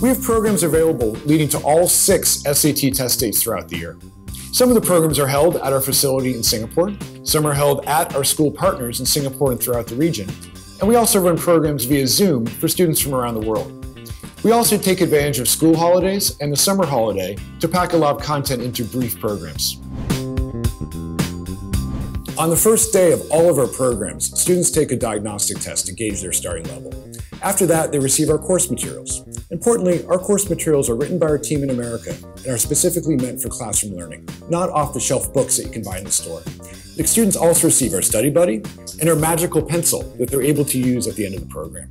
We have programs available leading to all six SAT test dates throughout the year. Some of the programs are held at our facility in Singapore, some are held at our school partners in Singapore and throughout the region, and we also run programs via Zoom for students from around the world. We also take advantage of school holidays and the summer holiday to pack a lot of content into brief programs. On the first day of all of our programs, students take a diagnostic test to gauge their starting level. After that, they receive our course materials. Importantly, our course materials are written by our team in America and are specifically meant for classroom learning, not off-the-shelf books that you can buy in the store. The students also receive our study buddy and our magical pencil that they're able to use at the end of the program.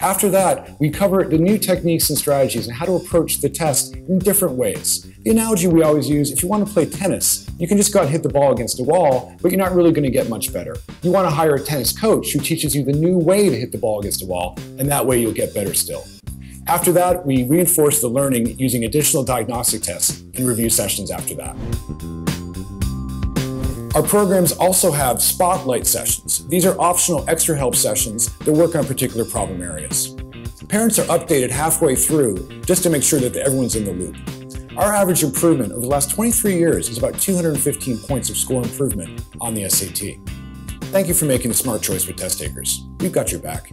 After that, we cover the new techniques and strategies and how to approach the test in different ways. The analogy we always use, if you want to play tennis, you can just go out and hit the ball against a wall, but you're not really going to get much better. You want to hire a tennis coach who teaches you the new way to hit the ball against a wall, and that way you'll get better still. After that, we reinforce the learning using additional diagnostic tests and review sessions after that. Our programs also have spotlight sessions. These are optional extra help sessions that work on particular problem areas. Parents are updated halfway through just to make sure that everyone's in the loop. Our average improvement over the last 23 years is about 215 points of score improvement on the SAT. Thank you for making the smart choice with Testtakers. We've got your back.